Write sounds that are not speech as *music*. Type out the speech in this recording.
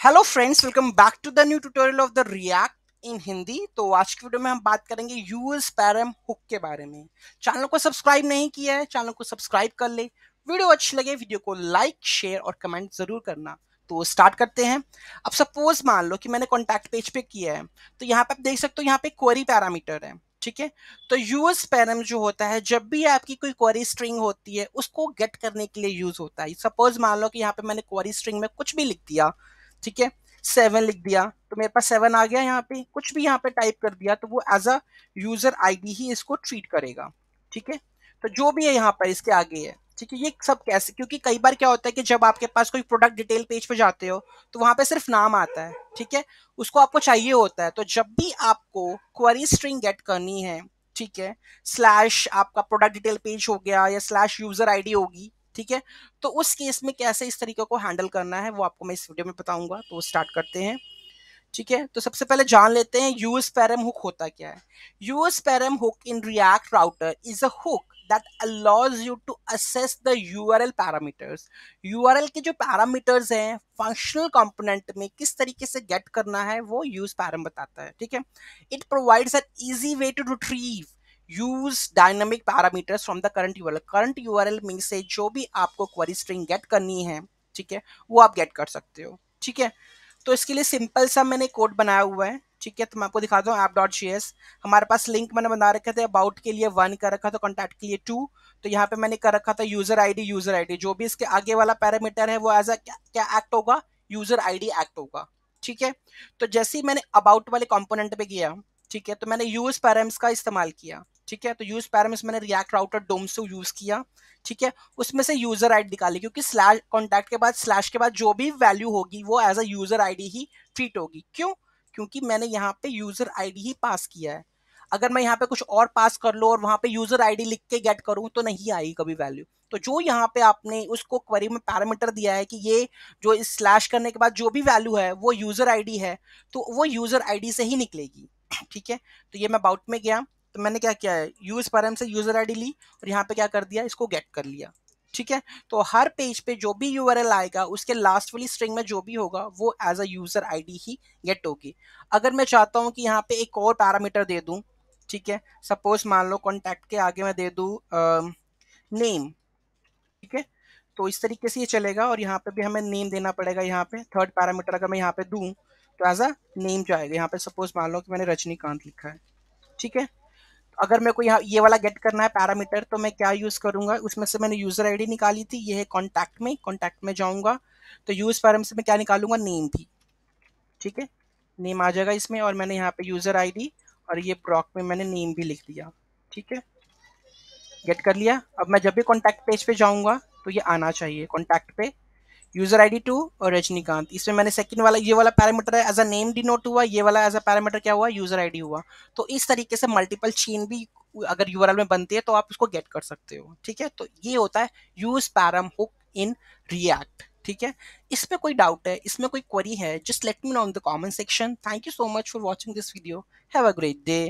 Hello friends welcome back to the new tutorial of the React in Hindi तो आज की video में हम बात करेंगे यूएस पैरम हुक के बारे में। चैनल को सब्सक्राइब नहीं किया है चैनल को सब्सक्राइब कर ले। वीडियो अच्छी लगे वीडियो को लाइक शेयर और कमेंट ज़रूर करना। तो स्टार्ट करते हैं। अब सपोज़ मान लो कि मैंने कॉन्टैक्ट पेज पे किया है तो यहाँ पे आप देख सकते हो यहाँ पे क्वेरी पैरामीटर है, ठीक है? तो यूएस पैरम जो होता है, जब भी आपकी कोई क्वेरी स्ट्रिंग होती है, उसको गेट करने के लिए यूज़ होता है। सपोज़ मान लो कि यहाँ पे मैंने क्वेरी स्ट्रिंग में कुछ भी लिख दिया ठीक है? सेवन लिख दिया। तो मेरे पास सेवन आ गया यहाँ पे। कुछ भी यहाँ पे टाइप कर दिया तो वो एज अ यूज़र आईडी ही इसको ट्रीट करेगा। ठीक है? तो जो भी है यहाँ पर इसके आगे है। ठीक है? ये सब कैसे? क्योंकि कई बार क्या होता है कि जब आपके पास कोई प्रोडक्ट डिटेल पेज पे जाते हो तो वहाँ पे सिर्फ़ नाम आता है। ठीक है? उसको आपको चाहिए होता है। तो जब भी आपको क्वेरी स्ट्रिंग गेट करनी है, ठीक है? स्लैश आपका प्रोडक्ट डिटेल पेज हो गया या स्लैश यूज़र आईडी होगी ठीक है? तो उस केस में कैसे इस तरीके को हैंडल करना है, वो आपको मैं इस वीडियो में बताऊँगा तो स्टार्ट करते हैं। ठीक है? तो सबसे पहले जान लेते हैं यूएस पैरम हुक होता क्या है। Use param hook in React router is a hook that allows you to assess the URL parameters. URL के जो पैरामीटर्स हैं, फंक्शनल कंपोनेंट में किस तरीके से गेट करना है, वो यूज़ पैरम बताता है, ठीक है? It provides an easy way to retrieve use dynamic parameters from the current URL current URL में से जो भी आपको क्वेरी स्ट्रिंग गेट करनी है ठीक है वो आप गेट कर सकते हो ठीक है? तो इसके लिए सिंपल सा मैंने कोड बनाया हुआ है ठीक है? तो मैं आपको दिखाता हूँ ऐप डॉट जी एस हमारे पास लिंक मैंने बना रखे थे अबाउट के लिए वन कर रखा था कॉन्टैक्ट के लिए टू तो यहाँ पे मैंने कर रखा था यूज़र आईडी यूज़र आईडी जो भी इसके आगे वाला पैरामीटर है वो एज अ क्या, क्या एक्ट होगा? यूज़र आईडी एक्ट होगा ठीक है? तो जैसे ही मैंने अबाउट वाले कॉम्पोनेंट पे गया ठीक है? तो मैंने यूज़ पैरम्स का इस्तेमाल किया, ठीक है? तो यूज़ पैरामीटर्स मैंने रिएक्ट राउटर डोम से यूज़ किया, ठीक है? उसमें से यूज़र आईडी निकाली, क्योंकि स्लैश कॉन्टैक्ट के बाद स्लैश के बाद जो भी वैल्यू होगी, वो एज अ यूज़र आईडी ही ट्रीट होगी। क्यों? क्योंकि मैंने यहाँ पे यूज़र आईडी ही पास किया है। अगर मैं यहाँ पे कुछ और पास कर लो और वहाँ पे यूज़र आईडी लिख के गेट करूँ तो नहीं आएगी कभी वैल्यू तो जो यहाँ पे आपने उसको क्वेरी में पैरामीटर दिया है कि ये जो स्लैश करने के बाद जो भी वैल्यू है, वो यूज़र आईडी है तो वो यूज़र आईडी से ही निकलेगी। *clears throat* ठीक है? तो ये मैं बाउट में गया। तो मैंने क्या किया है? यूज़ पर से यूज़र आईडी ली और यहाँ पे क्या कर दिया? इसको गेट कर लिया। ठीक है? तो हर पेज पे जो भी यूआरएल आएगा, उसके लास्ट वाली स्ट्रिंग में जो भी होगा, वो एज अ यूज़र आईडी ही गेट होगी। अगर मैं चाहता हूँ कि यहाँ पे एक और पैरामीटर दे दूँ, ठीक है? सपोज़ मान लो कॉन्टैक्ट के आगे मैं दे दूँ नेम ठीक है? तो इस तरीके से ये चलेगा और यहाँ पे भी हमें नेम देना पड़ेगा यहाँ पे। थर्ड पैरामीटर अगर मैं यहाँ पे दूँ तो एज अ नेम जो आएगा, यहाँ पे सपोज़ मान लो कि मैंने रजनीकांत लिखा है, ठीक है? अगर मेरे को यहाँ, ये वाला गेट करना है पैरामीटर तो मैं क्या यूज़ करूँगा? उसमें से मैंने यूज़र आईडी निकाली थी, ये है कॉन्टैक्ट में कॉन्टैक्ट में जाऊँगा तो यूज़ पैरम से मैं क्या निकालूँगा? नेम थी, ठीक है? नेम आ जाएगा इसमें और मैंने यहाँ पे यूज़र आईडी और ये ब्रॉक में मैंने नेम भी लिख दिया, ठीक है? गेट कर लिया? अब मैं जब भी कॉन्टैक्ट पेज पे जाऊँगा तो ये आना चाहिए कॉन्टैक्ट पे यूज़र आईडी टू और रजनीकांत। इसमें मैंने सेकंड वाला, ये वाला पैरामीटर है एज अ नेम डिनोट हुआ, ये वाला एज अ पैरामीटर क्या हुआ? यूज़र आईडी हुआ। तो इस तरीके से मल्टीपल चेन भी अगर यूआरएल में बनती है तो आप उसको गेट कर सकते हो, ठीक है? तो ये होता है use param hook in React ठीक है? इसमें कोई डाउट है, इसमें कोई क्वेरी है just let me know in the comment section thank you so much for watching this video have a great day